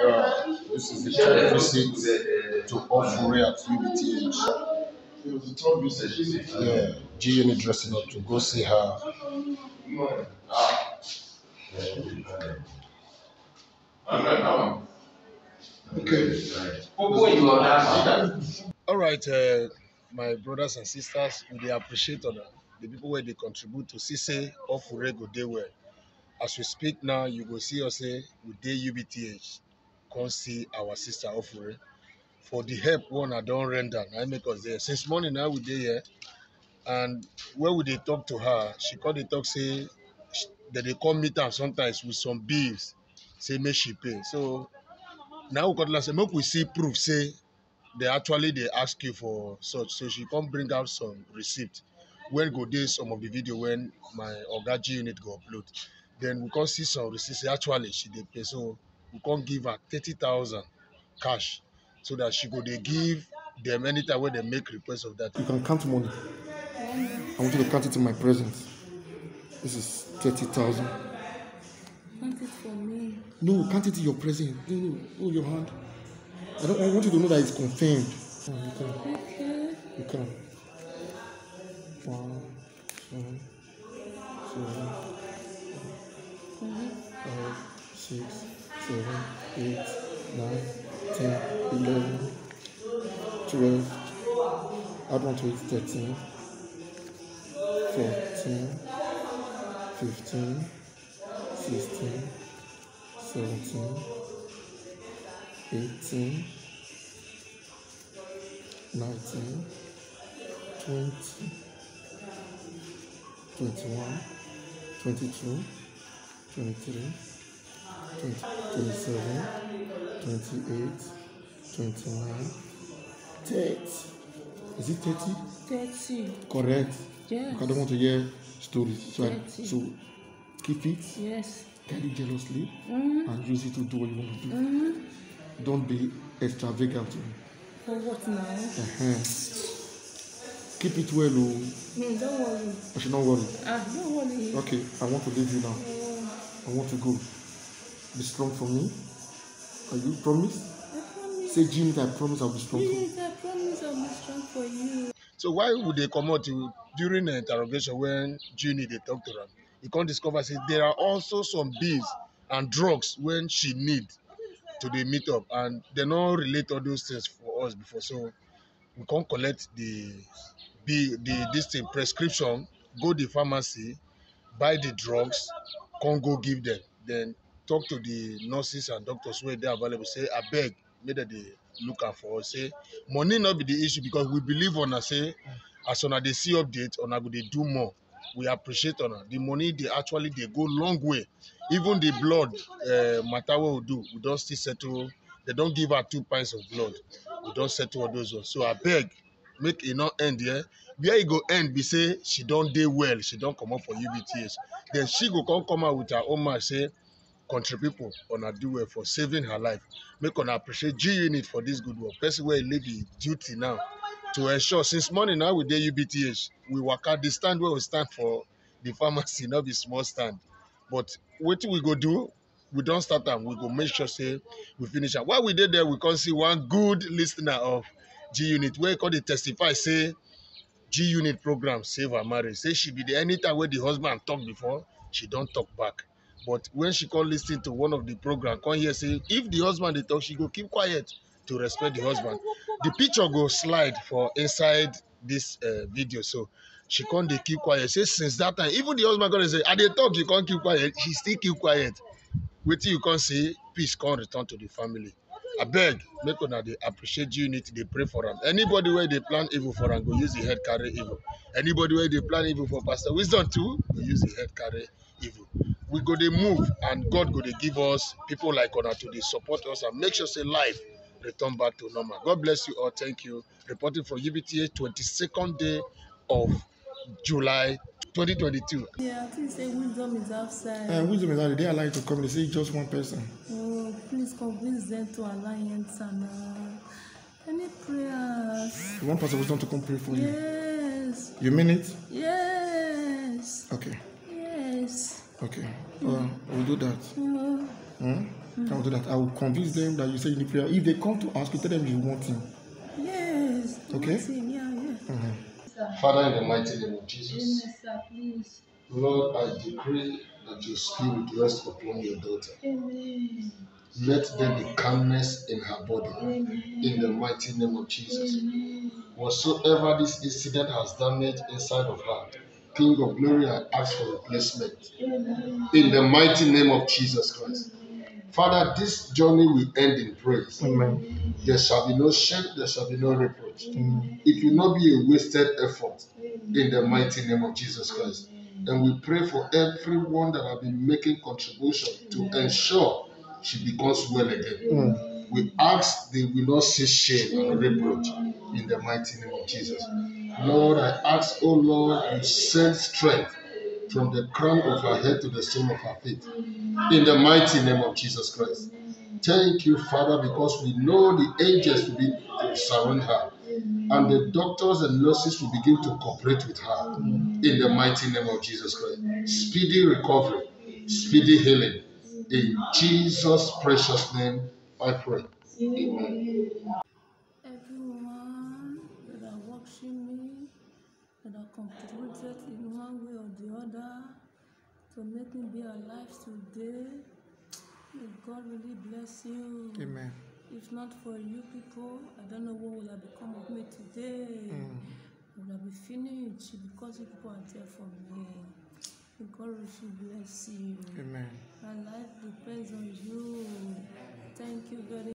This is the third visit to Ofure at UBTH. Yeah, G Unit dressing up to go see her. Okay. All right, uh, my brothers and sisters, we dey appreciate on the people where they contribute to see say Ofure go dey well. As we speak now, you go see us say we dey UBTH, come see our sister Ofure. For the help one I don render, na im make us there. Since morning now we dey here, and when we dey talk to her, she come dey talk say dem dey come meet am sometimes with some bills, say make she pay. So now we her say make we see proof say they actually dey ask you for such so she come bring out some receipt wey go dey some of the video when my oga g unit go upload then we come see some receipt say actually she dey pay so we come give her thirty thousand cash so that she go dey give them anytime wey dem make request of that You can count money. I want you to count it in my presence. This is 30,000. Want it for me. No, count it in your presence. No, no, hold your hand. I don't I want you to know that it's confirmed. Oh, you can. Okay. You can. One, two, seven, five, six, seven, eight, nine, ten, eleven, twelve. Add one to it, thirteen, fourteen, fifteen, sixteen, seventeen, eighteen, nineteen. 20, 21, 22, 23, 20, 27, 28, 29, 30. Is it 30? Thirty. Correct. Yes. I don't want to hear stories. So, I, 30. so keep it, Yes. it jealously, Mm-hmm. and use it to do what you want to do. Mm-hmm. Don't be extravagant. For what now? Uh-huh. Keep it well, oh. Mm, don't worry. I should not worry. Ah, don't worry. Okay, I want to leave you now. Oh, I want to go. Be strong for me. Are you promise? I promise. Say Jimmy, I promise I'll be strong for you. Yes, I promise I'll be strong for you. so why would they comot to during the interrogation when Ginny dey talk to am he come discover say there are also some bills and drugs when she need to the meet up and they no relate all those things for us before so we come collect the bill the this thing prescription go the pharmacy buy the drugs come go give them then talk to the nurses and doctors wey dey available say abeg make dem dey look am for us. Say money no be the issue because we believe una say as una dey see update una go dey do more. We appreciate una. The money dey actually dey go long way. Even the blood uh, matter wey we do we don still settle they don give her two pints of blood. We don settle all those ones. So abeg make e no end here. Where e go end be say she don dey well. She don comot for ubth then she go come come out with her own mouth say country people una do well for saving her life. Make una appreciate g unit for this good work. Person wey leave e duty now. To ensure since morning now we dey ubth we waka the stand wey we stand for the pharmacy no be small stand. But wetin we go do we don start am. We go make sure say we finish am. While we dey there we come see one good lis ten er of g unit wey come dey testify say g unit program save her marriage. Say she be the anytime wey the husband talk before she don talk back but when she come lis ten to one of the program come hear say if the husband dey talk she go keep quiet to respect the husband. The picture go slide for inside this uh, video. So she come dey keep quiet. Say since that time even the husband dey say i dey talk you come keep quiet. She still keep quiet. Wetin you come say peace come return to the family. I beg, make una dey appreciate you, unity dey pray for am. Anybody where they plan evil for am go use the head carry evil. Anybody where they plan evil for pastor wisdom too go use the head carry evil we go dey move and god go dey give us people like una to dey support us and make sure say life return back to normal god bless you all thank you reporting for ubth twenty-second day of july twenty twenty-two. Yeah, I think say wisdom is outside. Uh, wisdom is that they allow you to come. They say just one person. oh, please convince them to alliance and uh, any prayers. One person wisdom to come pray for you. Yes. You mean it? Yes. Okay. Yes. Okay. Uh, we'll do that. Hmm? I will do that. I will convince them that you say you need prayer. If they come to ask you, tell them you want him. Yes. Okay. that's him, Yeah, yeah. Mhm. Father, in the mighty name of Jesus, Amen, sir, please. Lord, I decree that your spirit rest upon your daughter. Amen. Let there be calmness in her body. Amen. In the mighty name of Jesus. Amen. Whatsoever this incident has damaged inside of her, King of glory, I ask for replacement. In the mighty name of Jesus Christ. Father, this journey will end in praise. Amen. There shall be no shame, there shall be no reproach. Amen. It will not be a wasted effort in the mighty name of Jesus Christ. And we pray for everyone that have been making contribution to ensure she becomes well again. We ask they will not see shame and reproach in the mighty name of Jesus. Lord, I ask, oh Lord, you send strength from the crown of her head to the sole of her feet in the mighty name of Jesus Christ. Thank you, Father, because we know the angels will be surround her and the doctors and nurses will begin to cooperate with her in the mighty name of Jesus Christ. Speedy recovery, speedy healing. In Jesus' precious name, I pray. Amen. Way or the other to make me be alive today, may God really bless you. Amen. If not for you people, I don't know what will have become of me today. Mm. I would have been finished because you people are there for me. May God richly bless you. Amen. My life depends on you. Thank you very